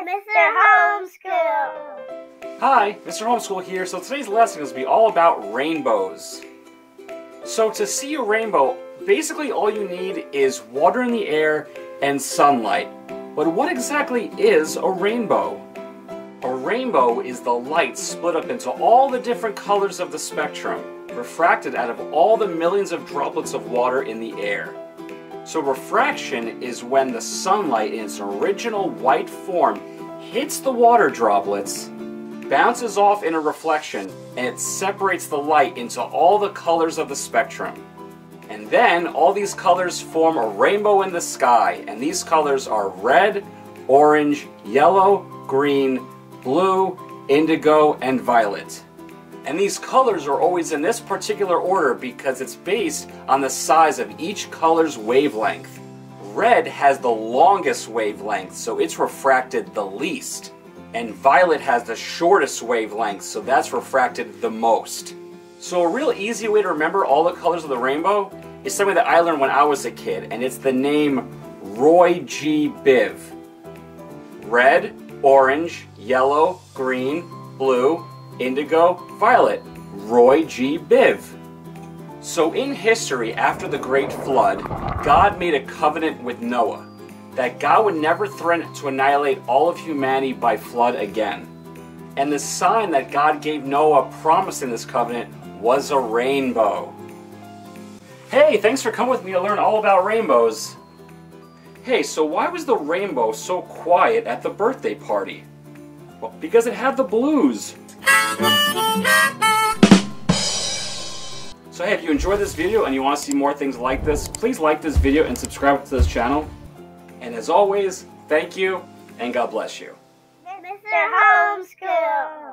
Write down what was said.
Mr. Homeschool. Hi, Mr. Homeschool here. So today's lesson is going to be all about rainbows. So to see a rainbow, basically all you need is water in the air and sunlight. But what exactly is a rainbow? A rainbow is the light split up into all the different colors of the spectrum, refracted out of all the millions of droplets of water in the air. So refraction is when the sunlight in its original white form hits the water droplets, bounces off in a reflection, and it separates the light into all the colors of the spectrum. And then all these colors form a rainbow in the sky, and these colors are red, orange, yellow, green, blue, indigo, and violet. And these colors are always in this particular order because it's based on the size of each color's wavelength. Red has the longest wavelength, so it's refracted the least. And violet has the shortest wavelength, so that's refracted the most. So a real easy way to remember all the colors of the rainbow is something that I learned when I was a kid, and it's the name Roy G. Biv. Red, orange, yellow, green, blue, indigo, violet. Roy G. Biv. So in history, after the Great Flood, God made a covenant with Noah that God would never threaten to annihilate all of humanity by flood again. And the sign that God gave Noah promising this covenant was a rainbow. Hey, thanks for coming with me to learn all about rainbows. Hey, so why was the rainbow so quiet at the birthday party? Well, because it had the blues. So hey, if you enjoyed this video and you want to see more things like this, please like this video and subscribe to this channel. And as always, thank you and God bless you. Mr. Homeschool.